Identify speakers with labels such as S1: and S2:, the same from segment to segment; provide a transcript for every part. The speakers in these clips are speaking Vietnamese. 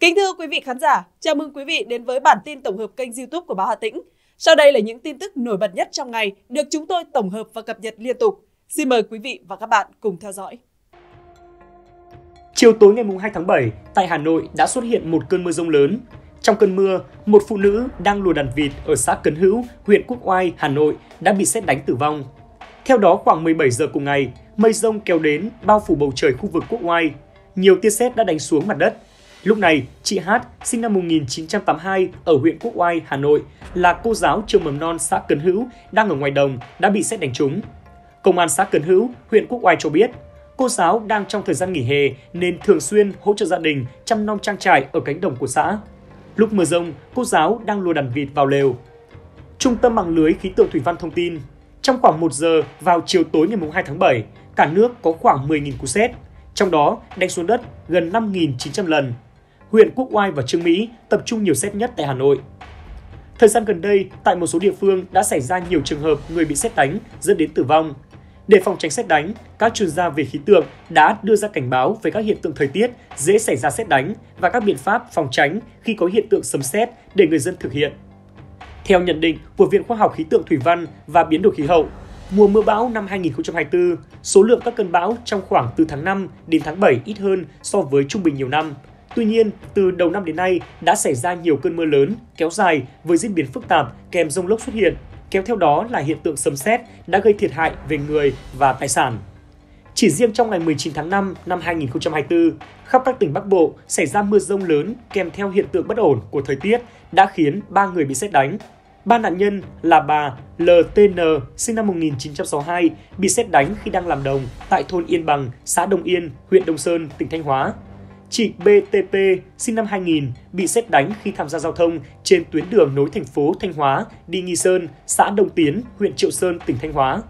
S1: Kính thưa quý vị khán giả, chào mừng quý vị đến với bản tin tổng hợp kênh YouTube của Báo Hà Tĩnh. Sau đây là những tin tức nổi bật nhất trong ngày được chúng tôi tổng hợp và cập nhật liên tục. Xin mời quý vị và các bạn cùng theo dõi.
S2: Chiều tối ngày 2 tháng 7, tại Hà Nội đã xuất hiện một cơn mưa rông lớn. Trong cơn mưa, một phụ nữ đang lùa đàn vịt ở xã Cấn Hữu, huyện Quốc Oai, Hà Nội đã bị xét đánh tử vong. Theo đó, khoảng 17 giờ cùng ngày, mây rông kéo đến bao phủ bầu trời khu vực Quốc Oai. Nhiều tia sét đã đánh xuống mặt đất. Lúc này, chị Hát, sinh năm 1982 ở huyện Quốc Oai, Hà Nội, là cô giáo trường mầm non xã Cấn Hữu đang ở ngoài đồng đã bị xét đánh trúng. Công an xã Cấn Hữu, huyện Quốc Oai cho biết, cô giáo đang trong thời gian nghỉ hè nên thường xuyên hỗ trợ gia đình chăm nom trang trại ở cánh đồng của xã. Lúc mưa rông, cô giáo đang lùa đàn vịt vào lều. Trung tâm mạng lưới khí tượng thủy văn thông tin, trong khoảng 1 giờ vào chiều tối ngày 2 tháng 7, cả nước có khoảng 10.000 cú sét, trong đó đánh xuống đất gần 5.900 lần. Huyện Quốc Oai và Trương Mỹ tập trung nhiều xét nhất tại Hà Nội. Thời gian gần đây, tại một số địa phương đã xảy ra nhiều trường hợp người bị xét đánh dẫn đến tử vong. Để phòng tránh xét đánh, các chuyên gia về khí tượng đã đưa ra cảnh báo về các hiện tượng thời tiết dễ xảy ra xét đánh và các biện pháp phòng tránh khi có hiện tượng sấm sét để người dân thực hiện. Theo nhận định của Viện Khoa học Khí tượng Thủy văn và Biến đổi khí hậu, mùa mưa bão năm 2024, số lượng các cơn bão trong khoảng từ tháng 5 đến tháng 7 ít hơn so với trung bình nhiều năm. Tuy nhiên, từ đầu năm đến nay đã xảy ra nhiều cơn mưa lớn, kéo dài với diễn biến phức tạp kèm rông lốc xuất hiện, kéo theo đó là hiện tượng sấm sét đã gây thiệt hại về người và tài sản. Chỉ riêng trong ngày 19 tháng 5 năm 2024, khắp các tỉnh Bắc Bộ xảy ra mưa rông lớn kèm theo hiện tượng bất ổn của thời tiết đã khiến 3 người bị xét đánh. Ba nạn nhân là bà LTN sinh năm 1962 bị xét đánh khi đang làm đồng tại thôn Yên Bằng, xã Đông Yên, huyện Đông Sơn, tỉnh Thanh Hóa. Chị BTP sinh năm 2000 bị xét đánh khi tham gia giao thông trên tuyến đường nối thành phố Thanh Hóa đi Nghi Sơn, xã Đông Tiến, huyện Triệu Sơn, tỉnh Thanh Hóa.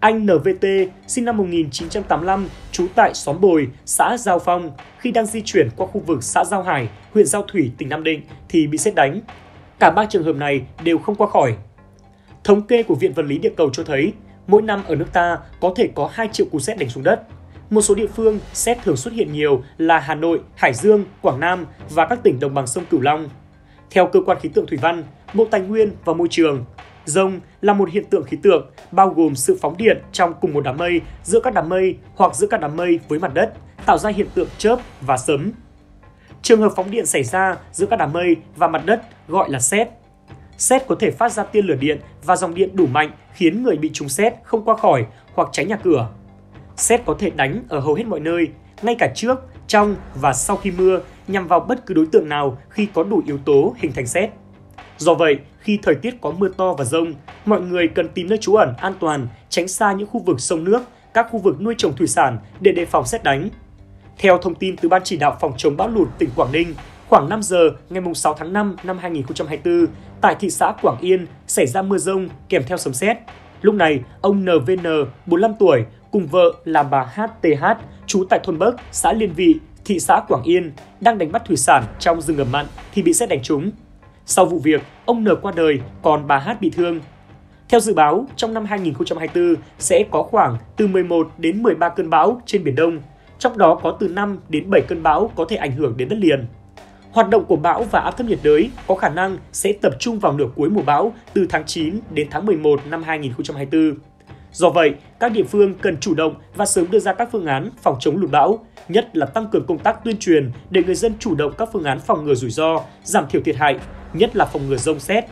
S2: Anh NVT, sinh năm 1985, trú tại xóm Bồi, xã Giao Phong, khi đang di chuyển qua khu vực xã Giao Hải, huyện Giao Thủy, tỉnh Nam Định thì bị xét đánh. Cả ba trường hợp này đều không qua khỏi. Thống kê của Viện Vật lý Địa cầu cho thấy, mỗi năm ở nước ta có thể có 2 triệu cú sét đánh xuống đất. Một số địa phương sét thường xuất hiện nhiều là Hà Nội, Hải Dương, Quảng Nam và các tỉnh đồng bằng sông Cửu Long. Theo cơ quan khí tượng thủy văn, Bộ Tài nguyên và Môi trường, Rông là một hiện tượng khí tượng bao gồm sự phóng điện trong cùng một đám mây giữa các đám mây hoặc giữa các đám mây với mặt đất, tạo ra hiện tượng chớp và sấm. Trường hợp phóng điện xảy ra giữa các đám mây và mặt đất gọi là sét. Sét có thể phát ra tia lửa điện và dòng điện đủ mạnh khiến người bị trúng sét không qua khỏi hoặc cháy nhà cửa. Sét có thể đánh ở hầu hết mọi nơi, ngay cả trước, trong và sau khi mưa nhằm vào bất cứ đối tượng nào khi có đủ yếu tố hình thành sét. Do vậy, khi thời tiết có mưa to và rông, mọi người cần tìm nơi trú ẩn an toàn, tránh xa những khu vực sông nước, các khu vực nuôi trồng thủy sản để đề phòng xét đánh. Theo thông tin từ Ban chỉ đạo phòng chống bão lụt tỉnh Quảng Ninh, khoảng 5 giờ ngày 6 tháng 5 năm 2024, tại thị xã Quảng Yên xảy ra mưa rông kèm theo sấm sét. Lúc này, ông NVN, 45 tuổi, cùng vợ là bà HTH, trú tại thôn Bắc, xã Liên Vị, thị xã Quảng Yên, đang đánh bắt thủy sản trong rừng ngầm mặn thì bị xét đánh trúng. Sau vụ việc, ông N qua đời, còn bà H bị thương. Theo dự báo, trong năm 2024 sẽ có khoảng từ 11 đến 13 cơn bão trên Biển Đông, trong đó có từ 5 đến 7 cơn bão có thể ảnh hưởng đến đất liền. Hoạt động của bão và áp thấp nhiệt đới có khả năng sẽ tập trung vào nửa cuối mùa bão từ tháng 9 đến tháng 11 năm 2024. Do vậy, các địa phương cần chủ động và sớm đưa ra các phương án phòng chống lụt bão, nhất là tăng cường công tác tuyên truyền để người dân chủ động các phương án phòng ngừa rủi ro, giảm thiểu thiệt hại, nhất là phòng ngừa rông xét.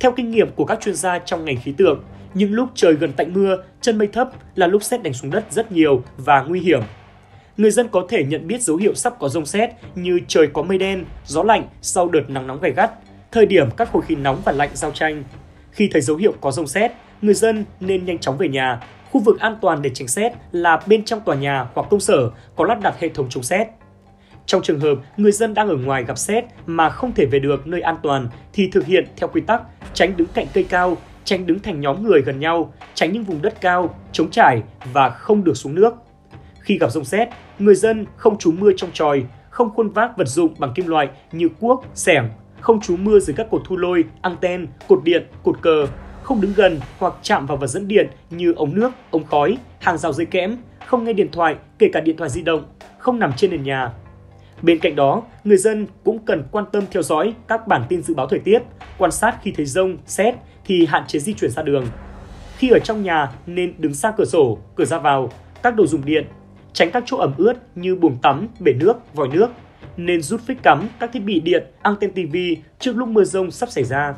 S2: Theo kinh nghiệm của các chuyên gia trong ngành khí tượng, những lúc trời gần tạnh mưa, chân mây thấp là lúc xét đánh xuống đất rất nhiều và nguy hiểm. Người dân có thể nhận biết dấu hiệu sắp có rông xét như trời có mây đen, gió lạnh sau đợt nắng nóng gay gắt, thời điểm các khối khí nóng và lạnh giao tranh. Khi thấy dấu hiệu có rông xét, người dân nên nhanh chóng về nhà. Khu vực an toàn để tránh xét là bên trong tòa nhà hoặc công sở có lắp đặt hệ thống chống xét. Trong trường hợp người dân đang ở ngoài gặp xét mà không thể về được nơi an toàn thì thực hiện theo quy tắc tránh đứng cạnh cây cao, tránh đứng thành nhóm người gần nhau, tránh những vùng đất cao, trống trải và không được xuống nước. Khi gặp rông xét, người dân không trú mưa trong tròi, không khuôn vác vật dụng bằng kim loại như cuốc, xẻng, không trú mưa dưới các cột thu lôi, anten, cột điện, cột cờ, không đứng gần hoặc chạm vào vật dẫn điện như ống nước, ống khói, hàng rào dây kẽm, không nghe điện thoại, kể cả điện thoại di động, không nằm trên nền nhà. Bên cạnh đó, người dân cũng cần quan tâm theo dõi các bản tin dự báo thời tiết, quan sát khi thấy rông, xét thì hạn chế di chuyển ra đường. Khi ở trong nhà nên đứng xa cửa sổ, cửa ra vào, các đồ dùng điện, tránh các chỗ ẩm ướt như buồng tắm, bể nước, vòi nước. Nên rút phích cắm các thiết bị điện, anten TV trước lúc mưa rông sắp xảy ra.